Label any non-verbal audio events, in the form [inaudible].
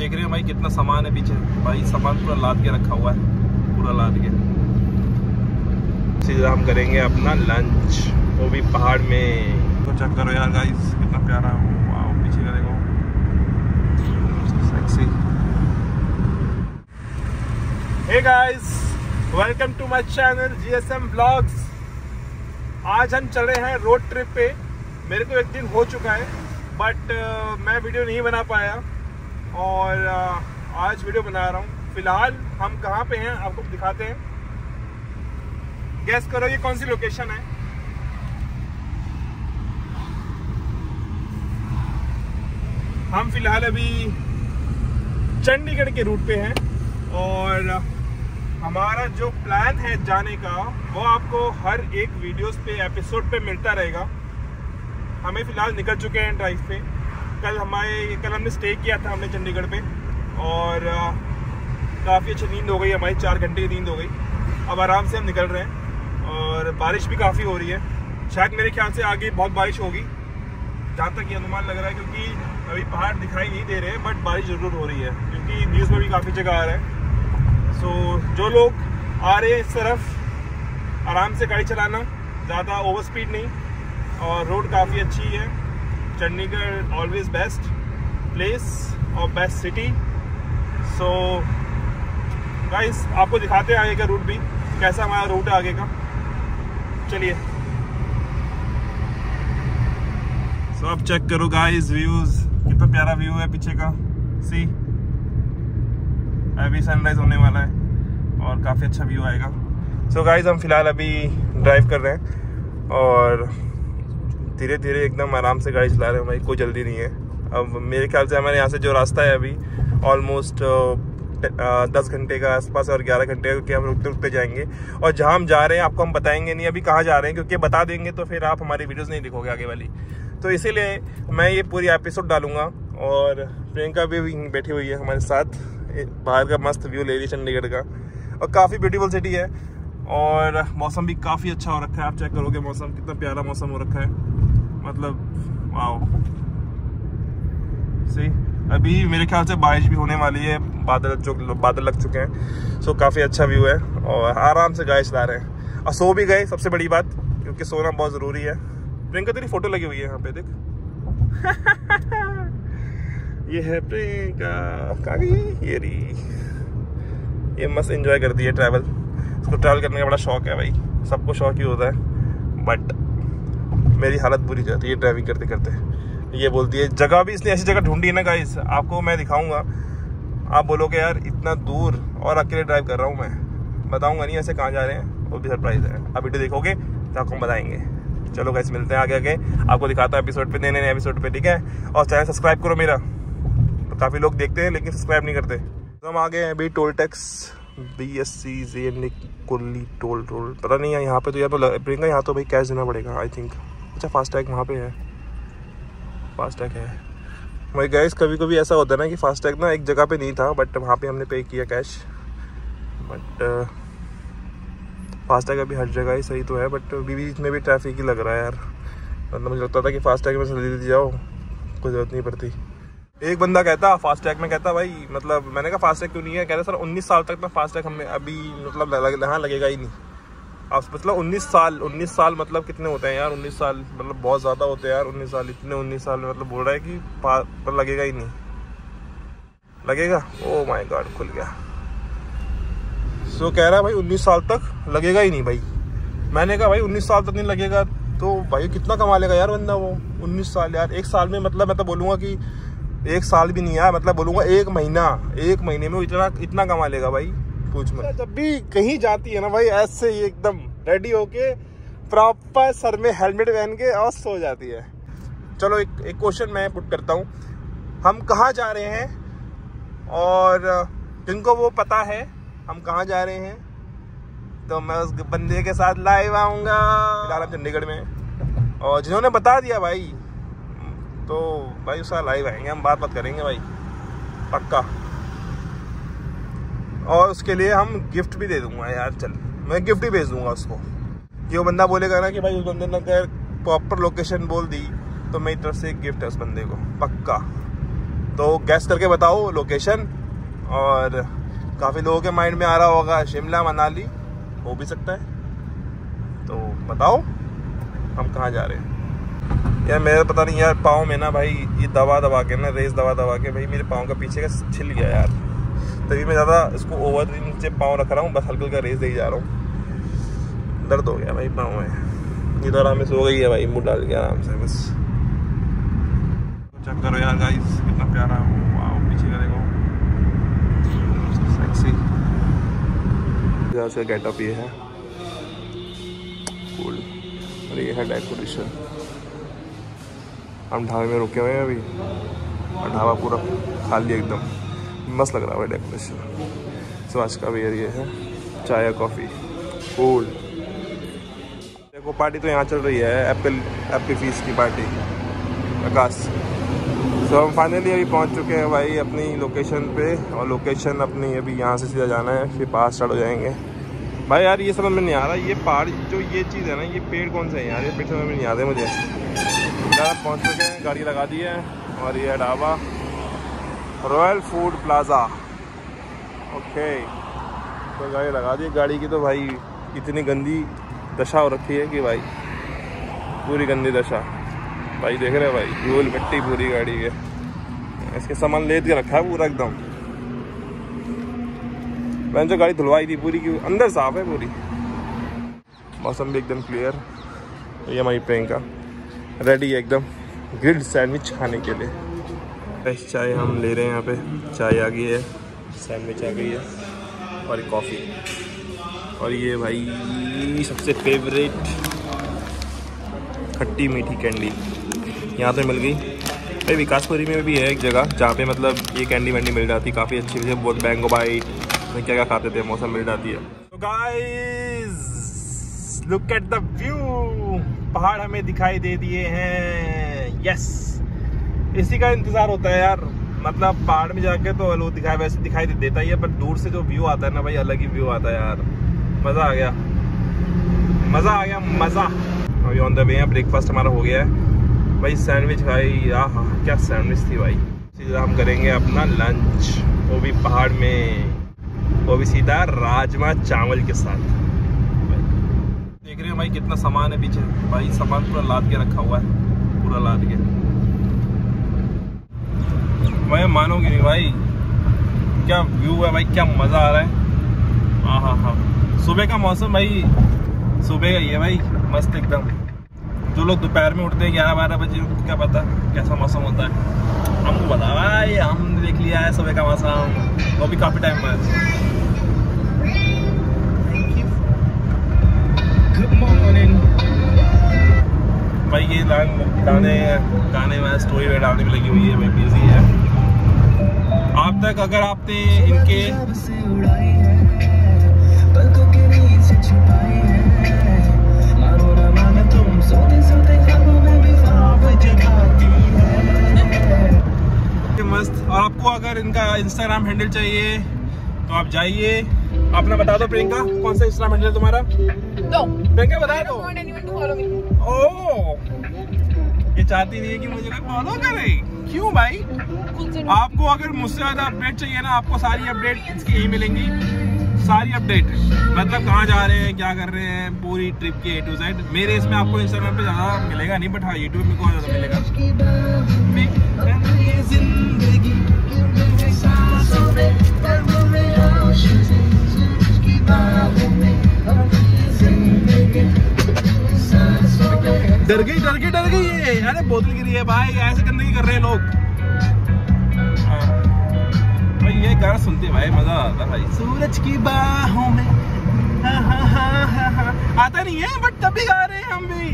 देख रहे हो भाई कितना सामान है पीछे। भाई सामान पूरा लाद के रखा हुआ है। पूरा लाद के। सीधा हम करेंगे अपना लंच वो भी पहाड़ में। तो चेक करो यार गाइस कितना प्यारा वाओ पीछे का देखो। Sexy hey guys welcome to my channel GSM blogs आज हम चल हैं रोड ट्रिप पे। मेरे को एक दिन हो चुका है बट uh, मैं वीडियो नहीं बना पाया। और आज वीडियो बना रहा हूँ। फ़िलहाल हम कहाँ पे हैं, आपको दिखाते हैं। गैस करो ये कौन सी लोकेशन है। हम फ़िलहाल अभी चंडीगढ़ के रूट पे हैं और हमारा जो प्लान है जाने का, वो आपको हर एक वीडियोस पे एपिसोड पे मिलता रहेगा। हमें फ़िलहाल निकल चुके हैं ड्राइव पे। कल हमारे, कल हमने स्टे किया था हमने चंडीगढ़ पे और काफ़ी अच्छी नींद हो गई हमारी, चार घंटे की नींद हो गई। अब आराम से हम निकल रहे हैं और बारिश भी काफ़ी हो रही है। शायद मेरे ख्याल से आगे बहुत बारिश होगी। जहाँ तक ये अनुमान लग रहा है क्योंकि अभी पहाड़ दिखाई नहीं दे रहे बट बारिश ज़रूर हो रही है क्योंकि न्यूज़ में भी काफ़ी जगह आ रहा है। सो जो लोग आ रहे हैं इस तरफ़, आराम से गाड़ी चलाना, ज़्यादा ओवर स्पीड नहीं और रोड काफ़ी अच्छी है। चंडीगढ़ ऑलवेज बेस्ट प्लेस और बेस्ट सिटी सो गाइस आपको दिखाते हैं आगे का रूट भी कैसा हमारा रूट है आगे का। चलिए। सो so, अब चेक करो गाइस व्यूज़ कितना प्यारा व्यू है पीछे का। सी अभी सनराइज होने वाला है और काफ़ी अच्छा व्यू आएगा। सो so, गाइस हम फ़िलहाल अभी ड्राइव कर रहे हैं और धीरे धीरे एकदम आराम से गाड़ी चला रहे हैं, भाई, कोई जल्दी नहीं है। अब मेरे ख्याल से हमारे यहाँ से जो रास्ता है अभी ऑलमोस्ट दस घंटे का आसपास और ग्यारह घंटे का, क्योंकि हम रुकते रुकते जाएँगे। और जहाँ हम जा रहे हैं, आपको हम बताएँगे नहीं, अभी कहाँ जा रहे हैं, क्योंकि बता देंगे तो फिर आप हमारी वीडियोस नहीं दिखोगे आगे वाली। तो इसीलिए मैं ये पूरी एपिसोड डालूँगा और प्रियंका भी बैठी हुई है हमारे साथ बाहर का मस्त व्यू ले रही है चंडीगढ़ का। और काफ़ी ब्यूटीफुल सिटी है और मौसम भी काफ़ी अच्छा हो रखा है, आप चेक करोगे मौसम, कितना प्यारा मौसम हो रखा है। मतलब वाओ सही अभी मेरे ख्याल से बारिश भी होने वाली है, बादल जो, बादल लग चुके हैं। सो काफ़ी अच्छा व्यू है और आराम से गाय चला रहे हैं। और सो भी गए, सबसे बड़ी बात, क्योंकि सोना बहुत ज़रूरी है। प्रियंका, तेरी फ़ोटो लगी हुई है यहाँ पे, देख। [laughs] ये है प्रियंका ये रही। ये मस्त एंजॉय करती है ट्रैवल उसको ट्रैवल करने का बड़ा शौक है भाई। सबको शौक ही होता है बट मेरी हालत बुरी जाती है ड्राइविंग करते करते। ये बोलती है, जगह भी इसने ऐसी जगह ढूंढी है ना गाइस आपको मैं दिखाऊँगा। आप बोलोगे, यार, इतना दूर और अकेले ड्राइव कर रहा हूँ मैं। बताऊँगा नहीं ऐसे कहाँ जा रहे हैं। वो भी सरप्राइज़ है। आप वीडियो देखोगे तो आपको बताएँगे। चलो गैस मिलते हैं आगे आगे। आपको दिखाता है एपिसोड पे। नए नए एपिसोड पे, ठीक है? और चैनल सब्सक्राइब करो मेरा। तो काफ़ी लोग देखते हैं, लेकिन सब्सक्राइब नहीं करते। तो हम आ गए हैं अभी toll tax B S C J कुल्ली टोल टोल पता नहीं है, यहाँ पे तो यहाँ पे प्रियंका यहाँ तो भाई कैश देना पड़ेगा आई थिंक अच्छा फास्टैग वहाँ पे है। फास्टैग है। वही गैस कभी कभी ऐसा होता है ना कि फास्टैग ना एक जगह पे नहीं था बट वहाँ पे हमने पे किया कैश बट फास्टैग अभी हर जगह ही सही तो है बट बीच में भी ट्रैफ़िक ही लग रहा है यार। मतलब मुझे लगता था कि फास्टैग में जल्दी जाओ, कोई ज़रूरत नहीं पड़ती। एक बंदा कहता फास्ट टैग में कहता, भाई मतलब मैंने कहा फास्टैग क्यों नहीं है? कहता सर, उन्नीस साल तक ना फास्टैग हमें अभी मतलब यहाँ लगेगा ही नहीं। मतलब उन्नीस साल उन्नीस साल मतलब कितने होते हैं यार? उन्नीस साल मतलब बहुत ज़्यादा होते हैं यार उन्नीस साल इतने उन्नीस साल मतलब बोल रहा है कि पर लगेगा ही नहीं। लगेगा? ओ माय गॉड खुल गया। सो so, कह रहा है भाई उन्नीस साल तक लगेगा ही नहीं भाई। मैंने कहा भाई उन्नीस साल तक नहीं लगेगा। तो भाई कितना कमा लेगा यार बंदा वो? उन्नीस साल यार एक साल में मतलब मैं तो बोलूँगा कि एक साल भी नहीं है मतलब बोलूँगा एक महीना एक महीने में इतना इतना कमा लेगा भाई। पूछ मत। जब भी कहीं जाती है ना भाई, ऐसे ही एकदम रेडी होके प्रॉपर सर में हेलमेट पहन के और सो जाती है। चलो, एक एक क्वेश्चन मैं पुट करता हूँ। हम कहाँ जा रहे हैं? और, जिनको वो पता है, हम कहाँ जा रहे हैं? तो मैं उस बंदे के साथ लाइव आऊँगा। फ़िलहाल चंडीगढ़ में और जिन्होंने बता दिया भाई तो भाई उसका लाइव आएँगे। हम बात बात करेंगे भाई। पक्का। और उसके लिए हम गिफ्ट भी दे दूँगा यार, चल। मैं गिफ्ट भी भेज दूँगा उसको। वो बंदा बोलेगा ना कि भाई उस बंदे ने अगर प्रॉपर लोकेशन बोल दी तो मेरी तरफ़ से एक गिफ्ट है उस बंदे को। पक्का। तो गैस करके बताओ लोकेशन और काफ़ी लोगों के माइंड में आ रहा होगा, शिमला, मनाली, हो भी सकता है। तो बताओ, हम कहाँ जा रहे हैं? यार, मेरा पता नहीं यार, पाँव में ना भाई, ये दवा दबा के ना, रेस दवा दबा के भाई मेरे पाँव का पीछे का छिल गया यार। तभी मैं ज़्यादा इसको ओवर नीचे पाँव रख रहा हूँ, बस हल्का हल्का रेस दे जा रहा हूँ। दर्द हो गया भाई, पाँव में। ये तो आराम से सो गई है भाई, मुँह डाल के आराम से, बस। चेक करो यार गाइस कितना प्यारा वाह पीछे का देखो। सेक्सी यहाँ से गेटअप ये है। कूल और ये है डेकोरेशन हम ढाबे में रुके हुए हैं अभी। और ढाबा पूरा खाली एकदम। मस्त लग रहा है डेकोरेशन सो आज का वेयर ये है, चाय या कॉफ़ी कूल देखो पार्टी तो यहाँ चल रही है एप्पल एप्पल फ़ीस की पार्टी आकाश सो हम फाइनली अभी पहुँच चुके हैं भाई अपनी लोकेशन पे, और लोकेशन अपनी अभी यहाँ से सीधा जाना है, फिर पास स्टार्ट हो जाएँगे। भाई यार, ये समझ में नहीं आ रहा, ये पहाड़, जो ये चीज़ है ना, ये पेड़ कौन से है यार? ये पेड़ समझ में नहीं आ रहे मुझे। पहुँच चुके हैं, गाड़ी लगा दी है, और ये dhaba. Royal food plaza. Okay. तो गाड़ी लगा दी। गाड़ी की तो भाई इतनी गंदी दशा हो रखी है कि भाई, पूरी गंदी दशा। भाई देख रहे हैं भाई, धूल मिट्टी पूरी गाड़ी के। इसके सामान लेद के रखा है पूरा एकदम। मैंने जो गाड़ी धुलवाई थी पूरी की, अंदर साफ़ है पूरी। मौसम भी एकदम क्लियर ये हमारी प्रियंका। रेडी है एकदम। ग्रिल्ड सैंडविच खाने के लिए। फ्रेश चाय हम ले रहे हैं यहाँ पे। चाय आ गई है सैंडविच आ गई है और कॉफ़ी और ये भाई सबसे फेवरेट खट्टी मीठी कैंडी यहाँ तो मिल गई। भाई विकासपुरी में भी है एक जगह जहाँ पे मतलब ये कैंडी वैंडी मिल जाती है, काफ़ी अच्छी मुझे बहुत बैंगो बाइट में क्या क्या खाते थे, मौसम मिल जाती है। तो guys look at the view पहाड़ हमें दिखाई दे दिए हैं। यस इसी का इंतज़ार होता है यार। मतलब पहाड़ में जाके तो लोग दिखाई वैसे दिखाई देता ही है, पर दूर से जो व्यू आता है ना भाई, अलग ही व्यू आता है यार। मज़ा आ गया। मज़ा आ गया, मज़ा। अभी ऑन द वे ब्रेकफास्ट हमारा हो गया है। भाई सैंडविच खाई, आह क्या सैंडविच थी भाई। सीधा हम करेंगे अपना लंच वो भी पहाड़ में। वो भी सीधा राजमा चावल के साथ। देख रहे हो भाई, कितना सामान है पीछे। भाई सामान पूरा लाद के रखा हुआ है, पूरा लाद के। भाई मानोगे नहीं भाई। क्या व्यू है भाई क्या मज़ा आ रहा है। हाँ हाँ हाँ। सुबह का मौसम भाई सुबह का ही है भाई मस्त एकदम। जो लोग दोपहर में उठते हैं ग्यारह बारह बजे क्या पता कैसा मौसम होता है। हमको बता भाई हम देख लिया है सुबह का मौसम। वो भी काफ़ी टाइम बाद। भाई ये गाने गाने में स्टोरी में डालने में लगी हुई है भाई बिज़ी है। आप तक अगर आपने इनके मस्त। और आपको अगर इनका इंस्टाग्राम हैंडल चाहिए तो आप जाइए। अपना बता दो प्रियंका कौन सा इंस्टाग्राम हैंडल तुम्हारा? No. प्रियंका बता दो। Don't ये चाहती नहीं है कि मुझे कोई फॉलो करे। क्यों भाई? आपको अगर मुझसे ज़्यादा अपडेट चाहिए ना आपको सारी अपडेट इसकी यही मिलेंगी। सारी अपडेट मतलब कहाँ जा रहे हैं क्या कर रहे हैं पूरी ट्रिप की ए टू जेड मेरे इसमें आपको इंस्टाग्राम पे ज़्यादा मिलेगा नहीं बट हाँ यूट्यूब में बहुत ज़्यादा मिलेगा। ये ज़िंदगी। डर गई डर गई डर गई ये अरे, बोतल गिरी है भाई, ऐसे गंदगी कर रहे हैं लोग हाँ। भाई, ये गाना सुनते भाई, मज़ा आता भाई सूरज की बाहों में, हा हा हा। आता नहीं है बट तब भी गा रहे हैं हम भी